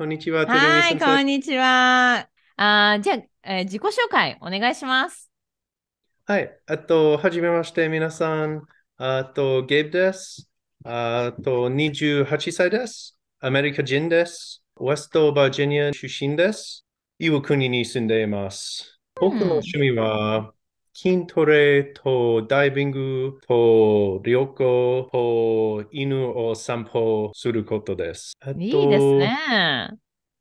こんにちは、はい。こんにちは。あーじゃあ、えー自己紹介お願いします。はい。あと、はじめまして、皆さん。あと、ゲイブです。あと、28歳です。アメリカ人です。ウェストバージニア出身です。岩国に住んでいます。僕の趣味は、筋トレとダイビングと旅行と犬を散歩することです。あいいですと、ね。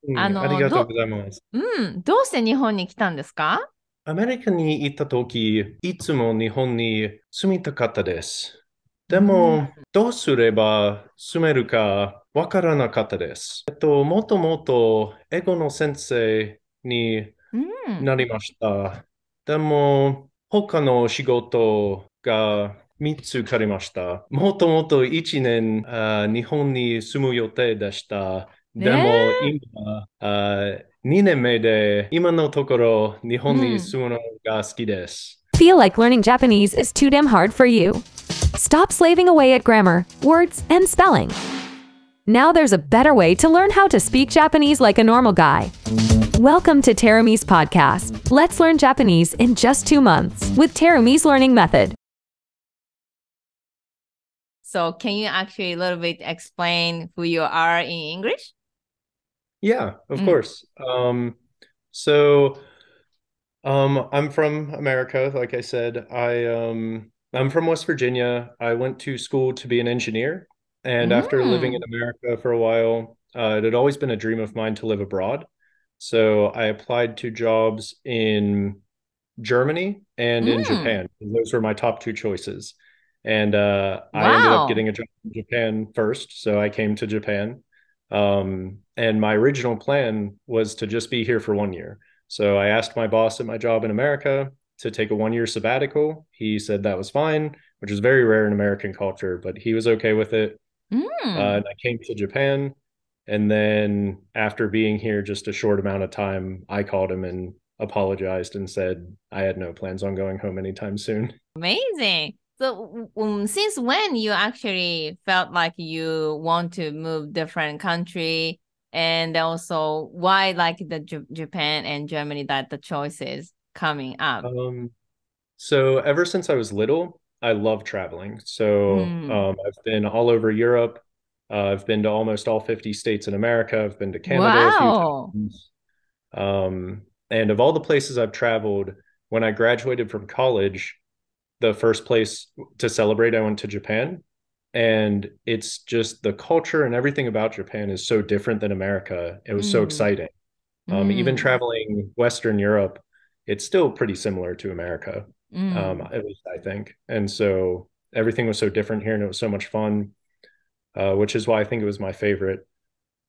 うんあのありがとうどございます。うん、どうして日本に来たんですか？アメリカに行った時、いつも日本に住みたかったです。でうも、どうすれば住めるかわからなかったです。えっと、もともと英語の先生にうん。なりました。でも、他の仕事が3つ借りました。もともと1年あ日本に住む予定でした。でも、今あ2年目で今のところ日本に住むのが好きです。Feel like learning Japanese is too damn hard for you? Stop slaving away at grammar, words, and spelling. Now there's a better way to learn how to speak Japanese like a normal guy. Welcome to Terumi's podcast. Let's learn Japanese in just two months with Terumi's learning method. So, can you actually a little bit explain who you are in English? Yeah, of Mm. course. Um, so um, I'm from America, like I said. I um, I'm from West Virginia. I went to school to be an engineer, and after living in America for a while, uh, it had always been a dream of mine to live abroad. So I applied to jobs in Germany and in Mm. Japan. Those were my top two choices. And uh, I ended up getting a job in Japan first, so I came to Japan. Um, and my original plan was to just be here for one year. So I asked my boss at my job in America to take a one year sabbatical. He said that was fine, which is very rare in American culture, but he was okay with it. Mm. Uh, and I came to Japan. And then after being here just a short amount of time, I called him and apologized and said I had no plans on going home anytime soon. Amazing. So, um, since when you actually felt like you want to move different country, and also why like the J Japan and Germany that the choices coming up? Um, so ever since I was little, I love traveling. So Hmm. um, I've been all over Europe. Uh, I've been to almost all 50 states in America. I've been to Canada Wow. Um, and of all the places I've traveled, when I graduated from college, the first place to celebrate, I went to Japan. And it's just the culture and everything about Japan is so different than America. It was so Mm. exciting. Um, even Mm. traveling Western Europe, it's still pretty similar to America, um, Mm. at least I think. And so everything was so different here and it was so much fun, uh, which is why I think it was my favorite.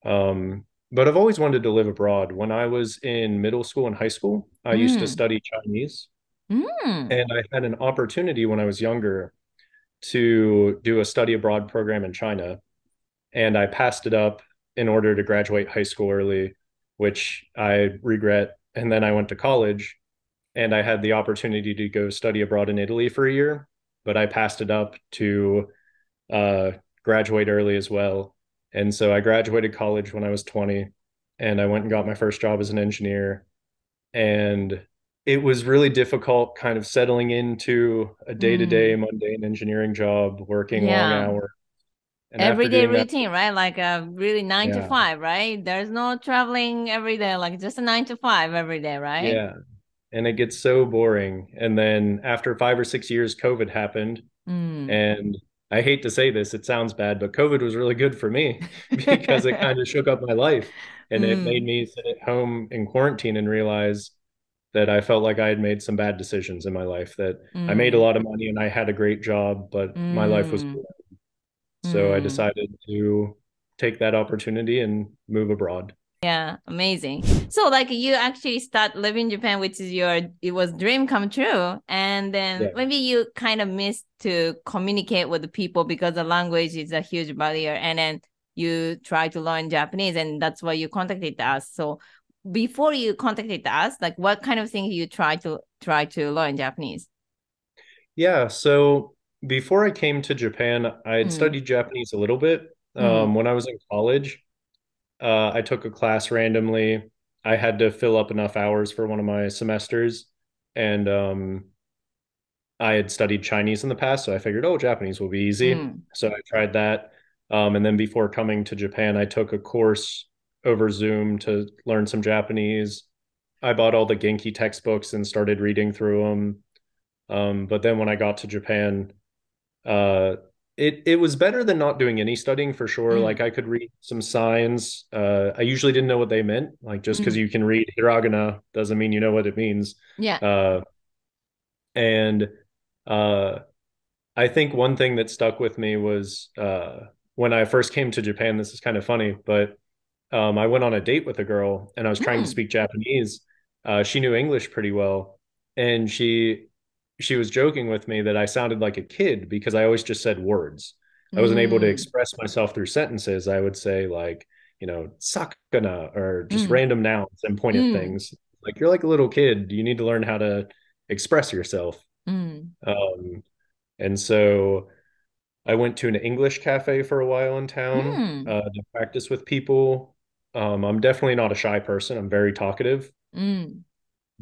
Um, but I've always wanted to live abroad. When I was in middle school and high school, I used to Mm. study Chinese, Mm. and I had an opportunity when I was younger to do a study abroad program in China, and I passed it up in order to graduate high school early, which I regret. And then I went to college, and I had the opportunity to go study abroad in Italy for a year, but I passed it up to uh, graduate early as well. And so I graduated college when I was 20, and I went and got my first job as an engineer. And it was really difficult kind of settling into a day-to-day mundane engineering job, working long Yeah. hours. And Everyday doing that, routine, right? Like a really nine to five, right? There's no traveling every day, like just a nine to five every day, right? yeah. And it gets so boring. And then after five or six years, COVID happened. Mm. And I hate to say this, it sounds bad, but COVID was really good for me because it kind of shook up my life and it Mm. made me sit at home in quarantine and realize that I felt like I had made some bad decisions in my life, that I made a Mm. lot of money and I had a great job, but my life was Mm. boring. So I Mm. decided to take that opportunity and move abroad. Yeah, amazing. So like you actually start living in Japan, which is your it was dream come true, and then Yeah. maybe you kind of missed to communicate with the people because the language is a huge barrier, and then you try to learn Japanese, and that's why you contacted us. So before you contacted us, like what kind of things you try to try to learn Japanese? Yeah, so before I came to Japan, I had Mm. studied Japanese a little bit Mm. um, when I was in college. Uh, I took a class randomly. I had to fill up enough hours for one of my semesters, and um, I had studied Chinese in the past, so I figured, oh, Japanese will be easy. Mm. So I tried that. Um, and then before coming to Japan, I took a course over Zoom to learn some Japanese. I bought all the Genki textbooks and started reading through them. Um, but then when I got to Japan, uh, it it was better than not doing any studying for sure. Mm. Like I could read some signs. Uh, I usually didn't know what they meant. Like just because Mm. you can read hiragana doesn't mean you know what it means. Yeah. Uh, and uh, I think one thing that stuck with me was uh, when I first came to Japan. This is kind of funny, but um, I went on a date with a girl and I was trying to Mm. speak Japanese. Uh, she knew English pretty well, and she she was joking with me that I sounded like a kid because I always just said words. I wasn't able to Mm. express myself through sentences. I would say like, you know, sakana or just Mm. random nouns and point at Mm. things. Like you're like a little kid. You need to learn how to express yourself. Mm. Um, and so I went to an English cafe for a while in town Mm. uh, to practice with people. Um, I'm definitely not a shy person. I'm very talkative, Mm.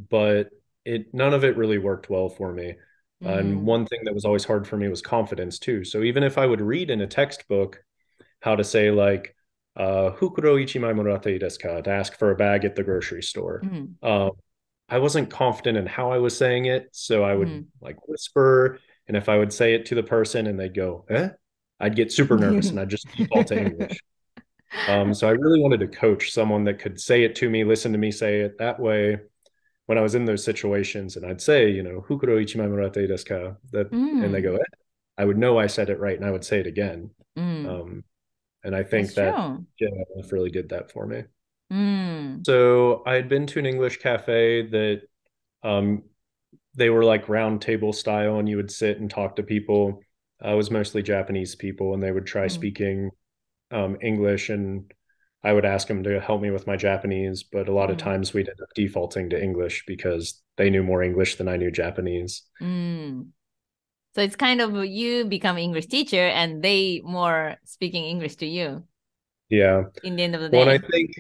but it none of it really worked well for me. And Mm. one thing that was always hard for me was confidence too. So even if I would read in a textbook how to say like uh hukuro ichimai moratte desu ka to ask for a bag at the grocery store. Mm. Um, I wasn't confident in how I was saying it, so I would Mhm. like whisper, and if I would say it to the person and they'd go, "Eh?" I'd get super nervous and I'd just default to English. Um, so I really wanted to coach someone that could say it to me, listen to me say it that way. When I was in those situations, and I'd say, you know, "Hukuro ichimai desu ka?" That, and they Mm. go, "Eh?" I would know I said it right, and I would say it again. Mm. Um, and I think That's that true. Really did that for me. Mm. So I had been to an English cafe that um, they were like round table style, and you would sit and talk to people. Uh, it was mostly Japanese people, and they would try Mm. speaking um, English, and I would ask them to help me with my Japanese. But a lot of Mm. times we'd end up defaulting to English because they knew more English than I knew Japanese. Mm. So it's kind of you become English teacher and they more speaking English to you Yeah. in the end of the Well, and I day. think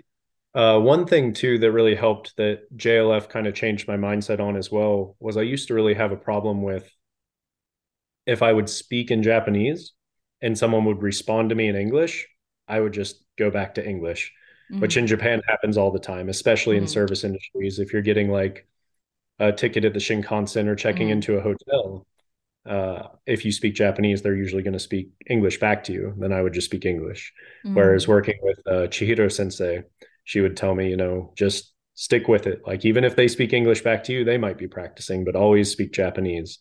uh, one thing too that really helped that JLF kind of changed my mindset on as well was I used to really have a problem with if I would speak in Japanese and someone would respond to me in English, I would just go back to English, which Mm. in Japan happens all the time, especially in Mm. service industries. If you're getting like a ticket at the Shinkansen or checking Mm. into a hotel, uh, if you speak Japanese, they're usually going to speak English back to you. Then I would just speak English. Whereas Mm. working with uh, Chihiro sensei, she would tell me, you know, just stick with it. Like even if they speak English back to you, they might be practicing, but always speak Japanese.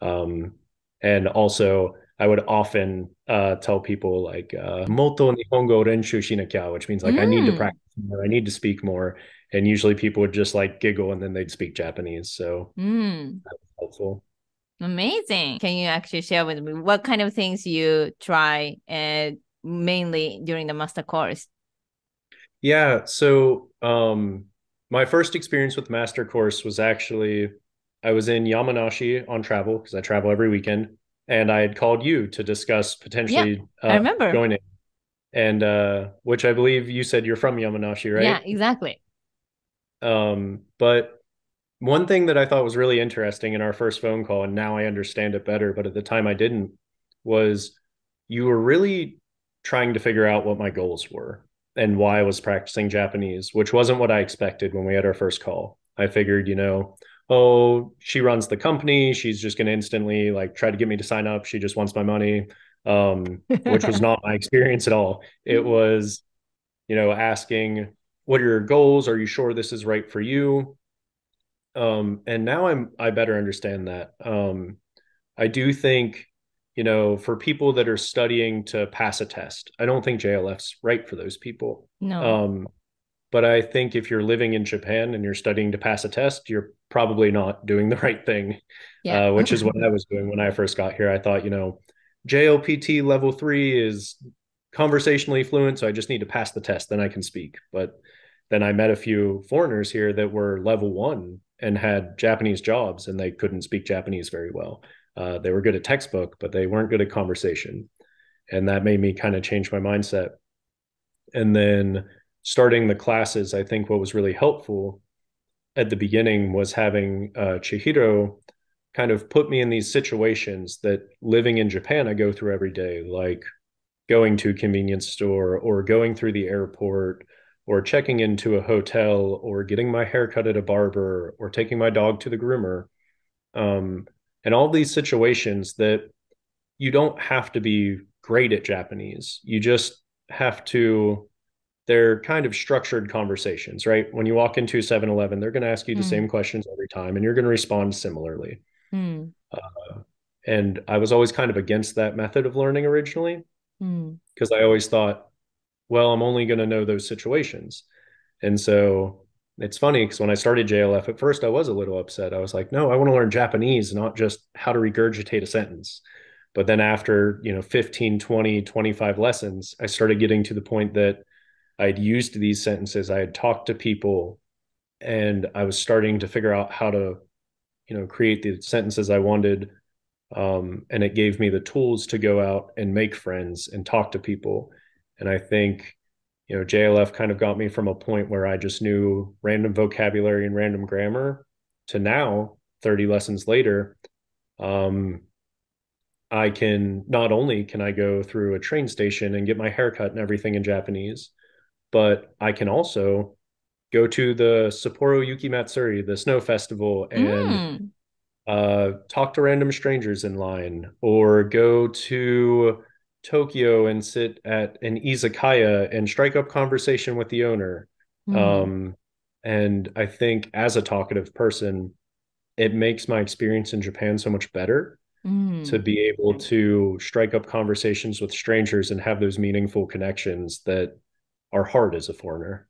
Um, and also, I would often uh, tell people like uh, "moto nihongo renshu shinakia," which means like I need to Mm. practice more, I need to speak more. And usually people would just like giggle and then they'd speak Japanese. So Mm. that was helpful. Amazing. Can you actually share with me what kind of things you try uh, mainly during the master course? Yeah, so um my first experience with Master Course was actually I was in Yamanashi on travel because I travel every weekend, and I had called you to discuss potentially I uh, remember. joining, and uh, which I believe you said you're from Yamanashi, right? Yeah, exactly. Um, but one thing that I thought was really interesting in our first phone call, and now I understand it better, but at the time I didn't, was you were really trying to figure out what my goals were and why I was practicing Japanese, which wasn't what I expected when we had our first call. I figured, you know, oh, she runs the company. She's just going to instantly like try to get me to sign up. She just wants my money, um, which was not my experience at all. It was, you know, asking, what are your goals? Are you sure this is right for you? Um, and now I'm I better understand that. Um, I do think, you know, for people that are studying to pass a test, I don't think JLF's right for those people. No. Um, but I think if you're living in Japan and you're studying to pass a test, you're probably not doing the right thing, Yeah. uh, which is what I was doing when I first got here. I thought, you know, JLPT level three is conversationally fluent, so I just need to pass the test, then I can speak. But then I met a few foreigners here that were level one and had Japanese jobs, and they couldn't speak Japanese very well. Uh, they were good at textbook, but they weren't good at conversation, and that made me kind of change my mindset. And then starting the classes, I think what was really helpful at the beginning was having uh, Chihiro kind of put me in these situations that living in Japan I go through every day, like going to a convenience store or going through the airport or checking into a hotel or getting my hair cut at a barber or taking my dog to the groomer. Um, and all these situations that you don't have to be great at Japanese. You just have to they're kind of structured conversations, right? When you walk into 7-Eleven, they're going to ask you the mm. same questions every time and you're going to respond similarly. Mm. Uh, and I was always kind of against that method of learning originally because mm. I always thought, well, I'm only going to know those situations. And so it's funny because when I started JLF at first, I was a little upset. I was like, no, I want to learn Japanese, not just how to regurgitate a sentence. But then after, you know, 15, 20, 25 lessons, I started getting to the point that I'd used these sentences, I had talked to people, and I was starting to figure out how to, you know, create the sentences I wanted. Um, and it gave me the tools to go out and make friends and talk to people. And I think, you know, JLF kind of got me from a point where I just knew random vocabulary and random grammar to now, 30 lessons later, um, I can not only can I go through a train station and get my haircut and everything in Japanese, but I can also go to the Sapporo Yuki Matsuri, the snow festival, and mm. uh, talk to random strangers in line, or go to Tokyo and sit at an izakaya and strike up conversation with the owner. Mm. Um, and I think as a talkative person, it makes my experience in Japan so much better mm. to be able to strike up conversations with strangers and have those meaningful connections that are hard as a foreigner.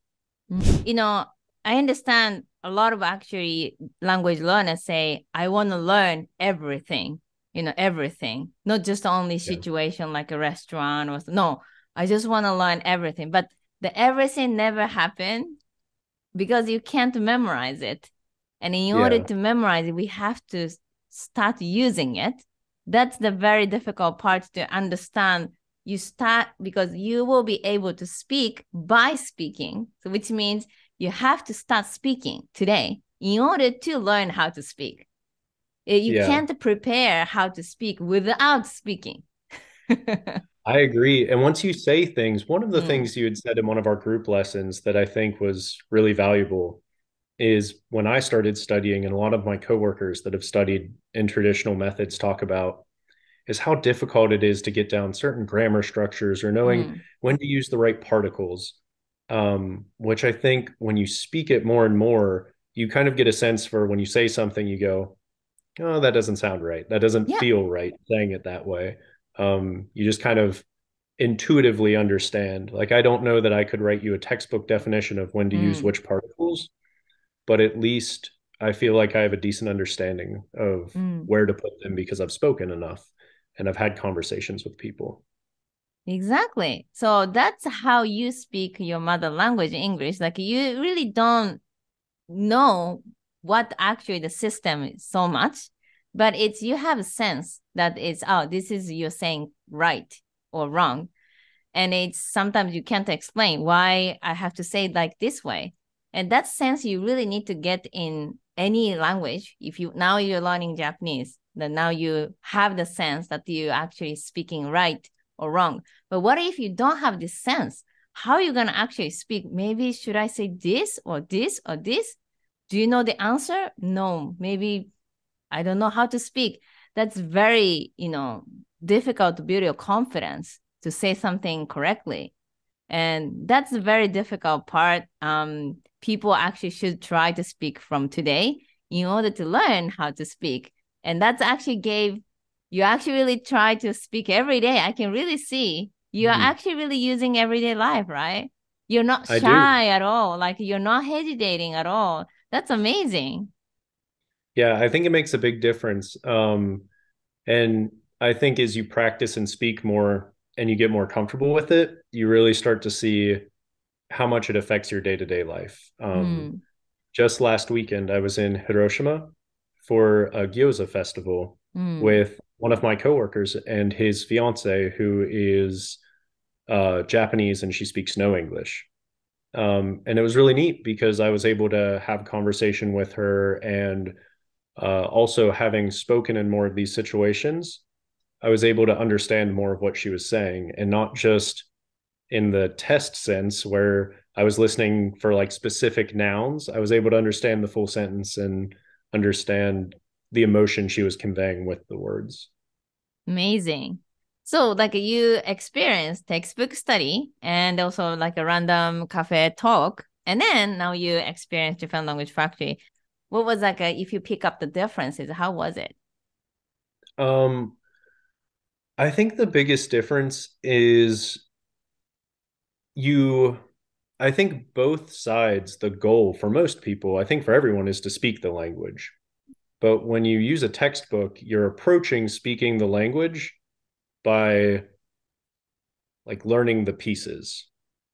Mm-hmm. You know, I understand a lot of actually language learners say, I want to learn everything, you know, everything, not just only situation yeah. like a restaurant or no, I just want to learn everything. But the everything never happened because you can't memorize it. And in yeah. order to memorize it, we have to start using it. That's the very difficult part to understand you start because you will be able to speak by speaking so which means you have to start speaking today in order to learn how to speak eh, you yeah. can't prepare how to speak without speaking i agree and once you say things one of the mm. things you had said in one of our group lessons that i think was really valuable is when i started studying and a lot of my coworkers that have studied in traditional methods talk about is how difficult it is to get down certain grammar structures or knowing mm. when to use the right particles. Um, which I think when you speak it more and more, you kind of get a sense for when you say something, you go, oh, that doesn't sound right. That doesn't yeah. feel right saying it that way. Um, you just kind of intuitively understand. Like, I don't know that I could write you a textbook definition of when to mm. use which particles, but at least I feel like I have a decent understanding of mm. where to put them because I've spoken enough and I've had conversations with people. Exactly. So that's how you speak your mother language, English. Like you really don't know what actually the system is so much, but it's you have a sense that it's oh, this is you're saying right or wrong. And it's sometimes you can't explain why I have to say it like this way. And that sense you really need to get in any language. If you now you're learning Japanese, that now you have the sense that you actually speaking right or wrong. But what if you don't have this sense? How are you going to actually speak? Maybe should I say this or this or this? Do you know the answer? No, maybe I don't know how to speak. That's very, you know, difficult to build your confidence to say something correctly. And that's a very difficult part. Um, people actually should try to speak from today in order to learn how to speak and that's actually gave you actually really try to speak every day. I can really see you're mm-hmm. actually really using everyday life right? You're not shy at all. Like you're not hesitating at all. That's amazing. Yeah i think it makes a big difference. Um and i think as you practice and speak more and you get more comfortable with it you really start to see how much it affects your day-to-day life. Um mm. just last weekend i was in hiroshima for a gyoza festival mm. with one of my coworkers and his fiance, who is uh, Japanese and she speaks no English. Um, and it was really neat because I was able to have a conversation with her and uh, also having spoken in more of these situations, I was able to understand more of what she was saying and not just in the test sense where I was listening for like specific nouns. I was able to understand the full sentence and understand the emotion she was conveying with the words. Amazing. So like you experienced textbook study and also like a random cafe talk, and then now you experience Japan language factory. What was like a, if you pick up the differences, how was it? Um, I think the biggest difference is you I think both sides, the goal for most people, I think for everyone, is to speak the language. But when you use a textbook, you're approaching speaking the language by like learning the pieces.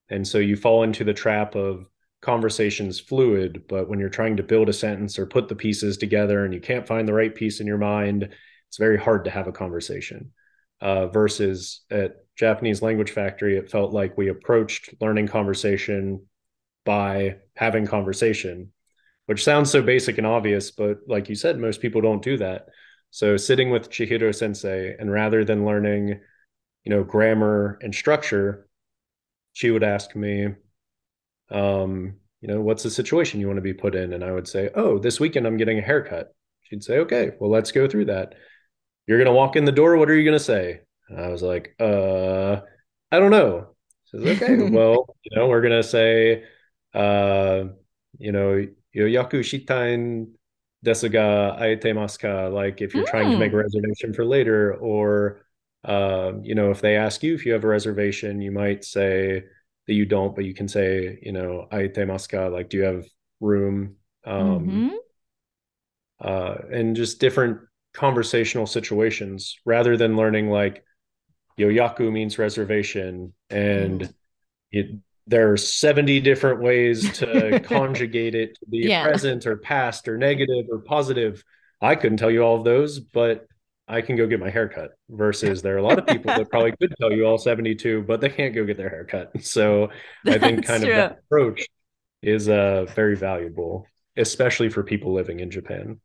And so you fall into the trap of conversations fluid, but when you're trying to build a sentence or put the pieces together and you can't find the right piece in your mind, it's very hard to have a conversation. Uh, versus at Japanese Language Factory, it felt like we approached learning conversation by having conversation, which sounds so basic and obvious, but like you said, most people don't do that. So sitting with Chihiro sensei, and rather than learning, you know, grammar and structure, she would ask me, um, you know, what's the situation you want to be put in? And I would say, oh, this weekend I'm getting a haircut. She'd say, okay, well, let's go through that. You're going to walk in the door. What are you going to say? And I was like, uh, I don't know. She says, okay, well, you know, we're going to say, uh, you know, yoyaku shitain desu ga aetemasu ka? Like if you're mm. trying to make a hmm. reservation for later, or, um, you know, if they ask you if you have a reservation, you might say, that you don't, but you can say, you know, aite ka? Like, do you have room? Um, mm-hmm. uh, and just different conversational situations rather than learning like yoyaku means reservation and mm. it, there are 70 different ways to conjugate it to be yeah. present or past or negative or positive. I couldn't tell you all of those, but I can go get my haircut versus there are a lot of people that probably could tell you all 72, but they can't go get their haircut. So I think kind true. of that approach is uh, very valuable, especially for people living in Japan.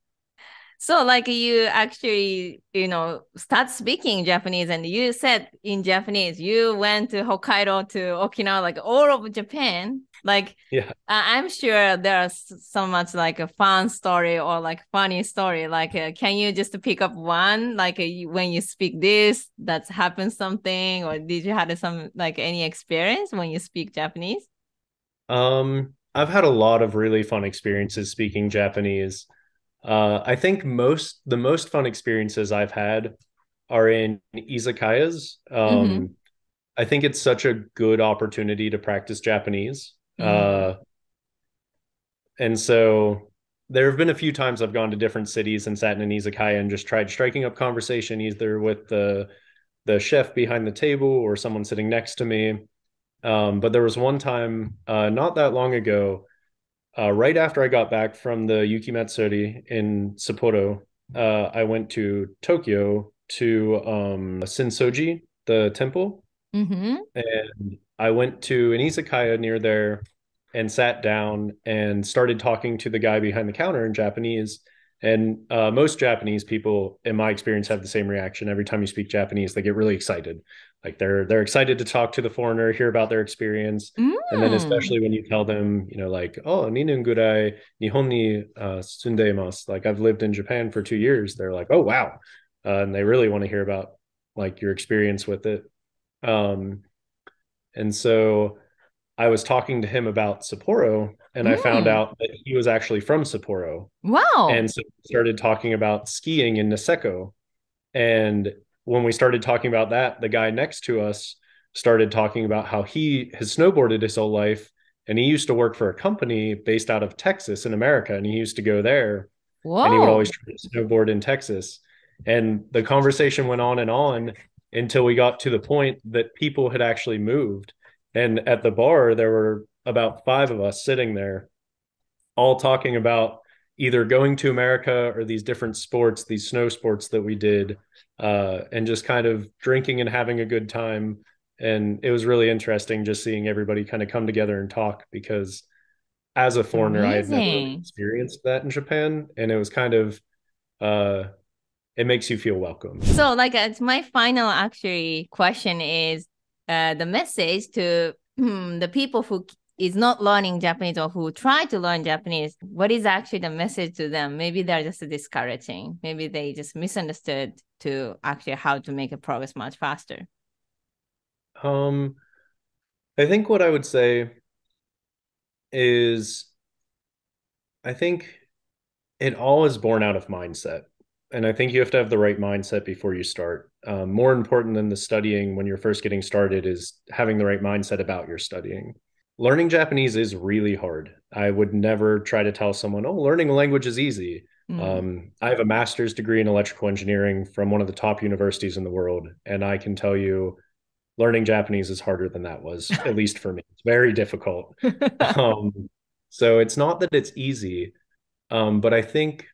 So like you actually, you know, start speaking Japanese and you said in Japanese, you went to Hokkaido to Okinawa, like all of Japan. Like, yeah, I'm sure there's so much like a fun story or like funny story. Like, uh, can you just pick up one? Like uh, when you speak this, that's happened something, or did you have some like any experience when you speak Japanese? Um, I've had a lot of really fun experiences speaking Japanese. Uh, I think most the most fun experiences I've had are in izakayas. Um, mm-hmm. I think it's such a good opportunity to practice Japanese. Mm-hmm. Uh, and so there have been a few times I've gone to different cities and sat in an izakaya and just tried striking up conversation either with the the chef behind the table or someone sitting next to me. Um, but there was one time uh, not that long ago uh, right after I got back from the Yuki Matsuri in Sapporo, uh, I went to Tokyo to um, Sensoji, the temple. Mm-hmm. And I went to an izakaya near there and sat down and started talking to the guy behind the counter in Japanese. And uh, most Japanese people, in my experience, have the same reaction. Every time you speak Japanese, they get really excited like they're they're excited to talk to the foreigner hear about their experience mm. and then mm. especially when you tell them you know like oh ninun gurai nihon ni uh, sundemasu like i've lived in japan for two years they're like oh wow uh, and they really want to hear about like your experience with it um and so i was talking to him about sapporo and mm. i found mm. out that he was actually from sapporo wow and so started talking about skiing in niseko and when we started talking about that, the guy next to us started talking about how he has snowboarded his whole life and he used to work for a company based out of Texas in America and he used to go there Whoa. and he would always try to snowboard in Texas. And the conversation went on and on until we got to the point that people had actually moved. And at the bar, there were about five of us sitting there, all talking about either going to America or these different sports, these snow sports that we did, uh, and just kind of drinking and having a good time And it was really interesting just seeing everybody kind of come together and talk because as a foreigner, Amazing. I had never really experienced that in Japan. And it was kind of, uh, it makes you feel welcome. So, like, it's my final actually question is uh, the message to the people who is not learning Japanese or who try to learn Japanese, what is actually the message to them? Maybe they're just discouraging. Maybe they just misunderstood to actually how to make a progress much faster. Um, I think what I would say is, I think it all is born out of mindset, and I think you have to have the right mindset before you start. Um, more important than the studying when you're first getting started is having the right mindset about your studying learning Japanese is really hard. I would never try to tell someone, oh, learning a language is easy. Mm. Um, I have a master's degree in electrical engineering from one of the top universities in the world. And I can tell you, learning Japanese is harder than that was, at least for me. It's very difficult. um, so it's not that it's easy, um, but I think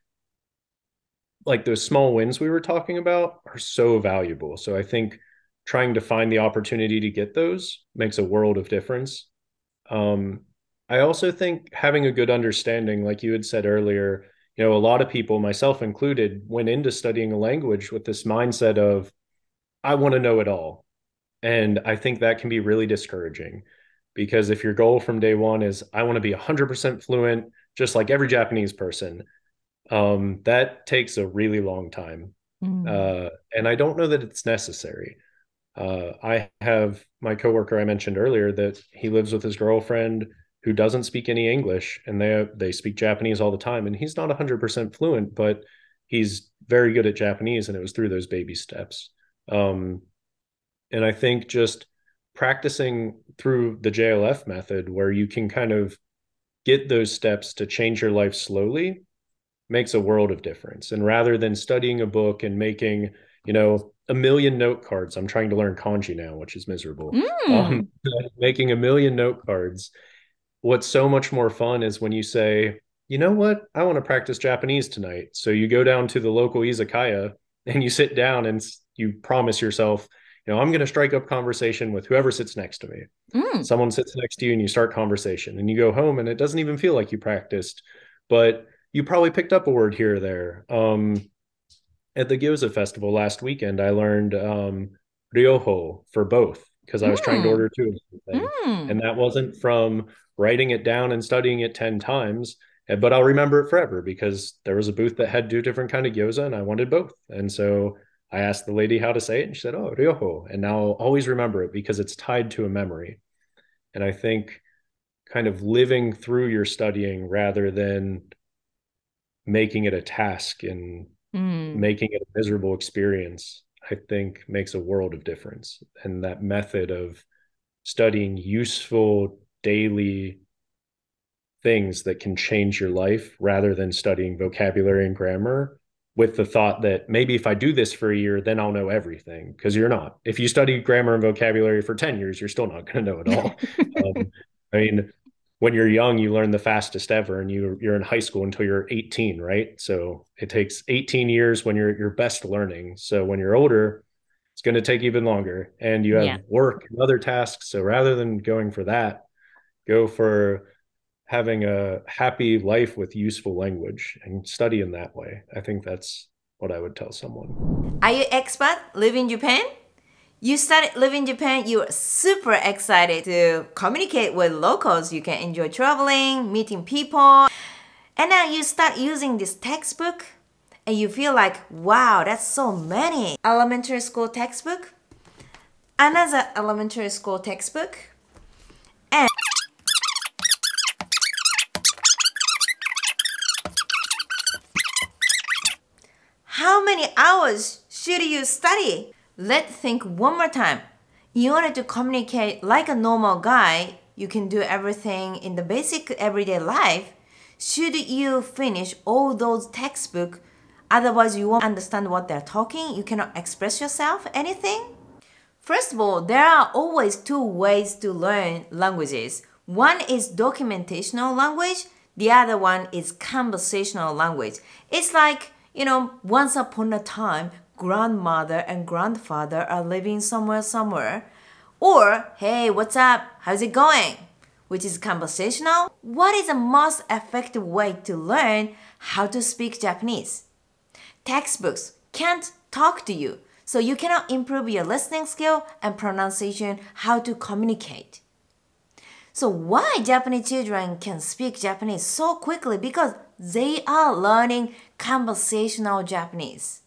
like those small wins we were talking about are so valuable. So I think trying to find the opportunity to get those makes a world of difference. Um, I also think having a good understanding, like you had said earlier, you know, a lot of people, myself included, went into studying a language with this mindset of, I want to know it all. And I think that can be really discouraging because if your goal from day one is, I want to be 100% fluent, just like every Japanese person, um, that takes a really long time. Mm. Uh, and I don't know that it's necessary. Uh, I have my coworker I mentioned earlier that he lives with his girlfriend who doesn't speak any English, and they they speak Japanese all the time, and he's not 100% fluent, but he's very good at Japanese, and it was through those baby steps. Um, and I think just practicing through the JLF method, where you can kind of get those steps to change your life slowly, makes a world of difference. And rather than studying a book and making you know a million note cards. I'm trying to learn kanji now, which is miserable. Mm. Um, making a million note cards. What's so much more fun is when you say, you know what, I want to practice Japanese tonight. So you go down to the local izakaya and you sit down and you promise yourself, you know, I'm going to strike up conversation with whoever sits next to me. Mm. Someone sits next to you and you start conversation and you go home and it doesn't even feel like you practiced, but you probably picked up a word here or there. Um, at the Gyoza festival last weekend, I learned um, ryoho for both because I was mm. trying to hmm. order two of something, mm. and that wasn't from writing it down and studying it ten times. Eh, but I'll remember it forever because there was a booth that had two different kind of gyoza, and I wanted both. And so I asked the lady how to say it, and she said, "Oh, ryoho," and now I'll always remember it because it's tied to a memory. And I think kind of living through your studying rather than making it a task and mm. making it a miserable experience, I think makes a world of difference. And that method of studying useful daily things that can change your life rather than studying vocabulary and grammar with the thought that maybe if I do this for a year, then I'll know everything. Because you're not. If you study grammar and vocabulary for 10 years, you're still not going to know it all. um, I mean, when you're young, you learn the fastest ever, and you you're in high school until you're 18, right? So it takes 18 years when you're your best learning. So when you're older, it's going to take even longer, and you have yeah. work and other tasks. So rather than going for that, go for having a happy life with useful language and study in that way. I think that's what I would tell someone. Are you expat? Live in Japan? You started living in Japan, you're super excited to communicate with locals. You can enjoy traveling, meeting people. And then you start using this textbook and you feel like, wow, that's so many. Elementary school textbook, another elementary school textbook, and how many hours should you study? Let's think one more time. In order to communicate like a normal guy, you can do everything in the basic everyday life. Should you finish all those textbook, otherwise you won't understand what they're talking, you cannot express yourself, anything? First of all, there are always two ways to learn languages. One is documentational language, the other one is conversational language. It's like, you know, once upon a time, grandmother and grandfather are living somewhere somewhere Or, hey, what's up? How's it going? Which is conversational. What is the most effective way to learn how to speak Japanese? Textbooks can't talk to you, so you cannot improve your listening skill and pronunciation, how to communicate. So why Japanese children can speak Japanese so quickly? Because they are learning conversational Japanese.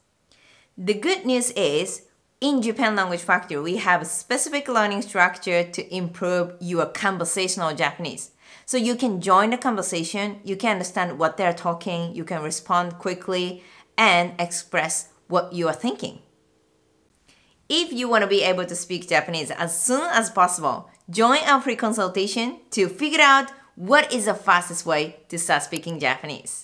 The good news is in Japan Language Factory, we have a specific learning structure to improve your conversational Japanese. So you can join the conversation, you can understand what they're talking, you can respond quickly, and express what you are thinking. If you want to be able to speak Japanese as soon as possible, join our free consultation to figure out what is the fastest way to start speaking Japanese.